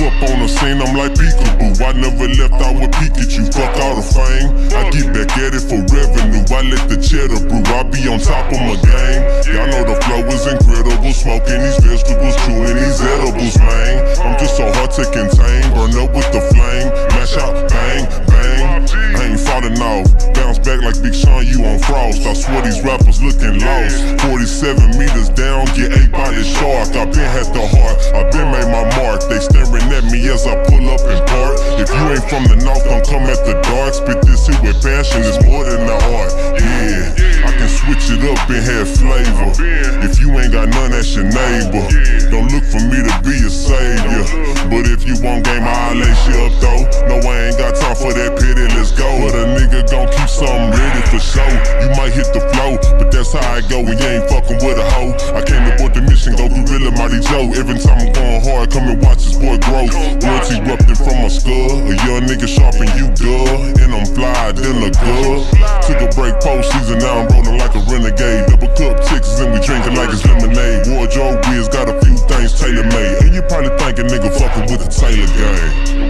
up on the scene, I'm like peekaboo. I never left, I would peek at you. Fuck all the fame. I get back at it for revenue. I let the cheddar brew. I be on top of my game. Y'all know the flow is incredible. Smoking these vegetables, chewing these edibles, man. I'm just so hard to contain. Burn up with the flame. Mash out, bang, bang. I ain't falling off. Bounce back like Big Sean, you on frost. I swear these rappers looking lost. 47 meters down, get ate by the shark. I been had the heart, I been made my mark. They staring at me as I pull up in park. If you ain't from the north, don't come at the dark. Spit this shit with passion, it's more than the art. Yeah, I can switch it up and have flavor. If you ain't got none, that's your neighbor. Don't look for me to be a savior. But if you want game, I'll lace you up though. I go when you ain't fucking with a hoe. I came aboard the mission, go gorilla, Mighty Joe. Every time I'm going hard, come and watch this boy grow. Words erupting from my skull. A young nigga sharpen you good, and I'm fly than a good. Took a break post season, now I'm rolling like a renegade. Double cup Texas and we drinking like it's lemonade. Wardrobe Wiz got a few things tailor made. And you probably think a nigga fucking with the Taylor gang.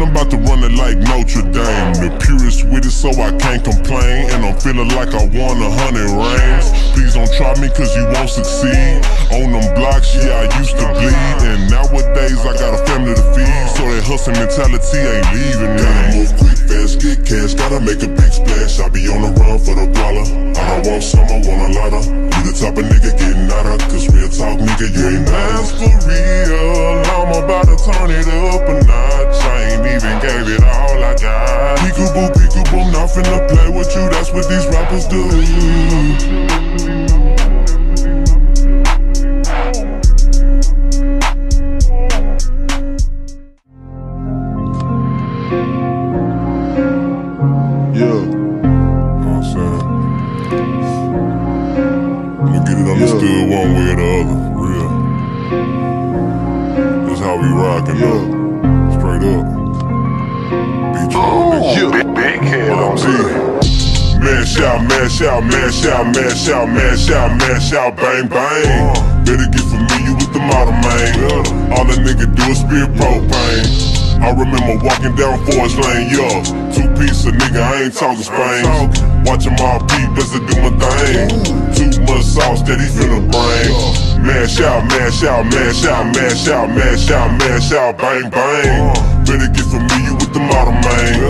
I'm about to run it like Notre Dame. The purest with it, so I can't complain. And I'm feeling like I won a hundred rings. Please don't try me, cause you won't succeed. On them blocks, yeah, I used to bleed. And nowadays, I got a family to feed. So that hustle mentality ain't leaving me. Gotta move quick, fast, get cash. Gotta make a big splash. I be on the run for the dollar. I don't want some, I want a lot of. You the type of nigga getting out of. Cause real talk, nigga, you ain't nice for real. I'm about to turn it up a notch. Gave it all I got. Peekaboo, peekaboo, not finna play with you. That's what these rappers do. Yeah. I'm saying? I'ma get it understood one way or the other, for real. That's how we rockin' up. Out, mash out, mash out, mash out, mash out, mash out, bang, bang. Better get familiar with the model, man. All a nigga do is spit propane. I remember walking down Forest Lane, yo. Two piece of nigga, I ain't talking Spain. Watching my peep as I do my thing. Too much sauce that he finna bring. Mash out, mash out, mash out, mash out, mash out, mash out, bang, bang. Better get familiar the model, man.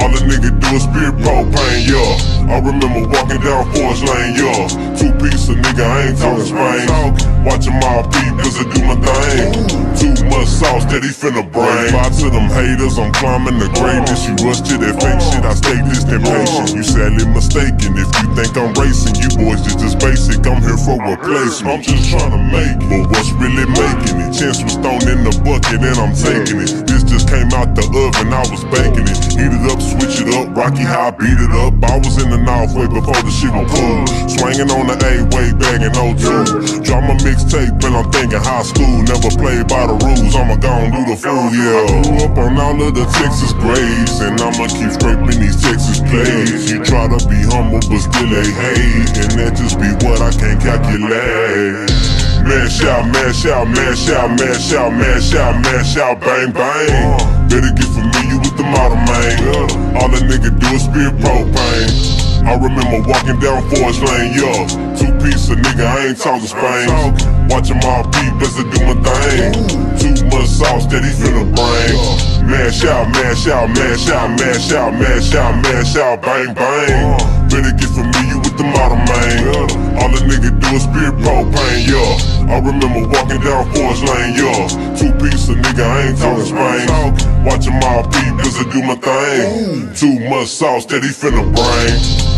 All a nigga do is spit propane, yeah. I remember walking down Forest Lane, yeah. Two piece of nigga, I ain't talking Spain. Watching my peep as I do my thing. Too much sauce that he finna bring. Bye to them haters, I'm climbing the greatness. You rush to that fake shit, I stay distant patient. You sadly mistaken if you think I'm racing. You boys just as basic, I'm here for replacement. I'm just trying to make it, but what's really making it? Chance was thrown in the bucket and I'm taking it. This just came out the oven, I was baking it. Heat it up, switch it up, Rocky how I beat it up. I was in the North way before the shit was cool. Swinging on the A way back in 02. Drop my mixtape and I'm thinking high school. Never played by the rules, I'ma go and do the fool, yeah. I grew up on all of the Texas grades, and I'ma keep scraping these Texas plays. You try to be humble, but still they hate, and that just be what I can't calculate. Mash out, mash out, mash out, mash out, mash out, mash out, bang, bang. Better get familiar with the model, man. All a nigga do is spit propane. I remember walking down Forest Lane, yo. Two piece of nigga, ain't talking Spain. Watching my peep as I do my thing. Too much sauce that he finna bring. Mash out, mash out, mash out, mash out, mash out, mash out, bang, bang. Better get familiar with the model, man. All a nigga do is spit propane, yeah. I remember walking down Forest Lane, yeah. Two piece of nigga, I ain't talking Spain. Watching my peep as I do my thing. Too much sauce that he finna bring.